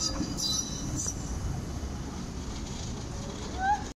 experience.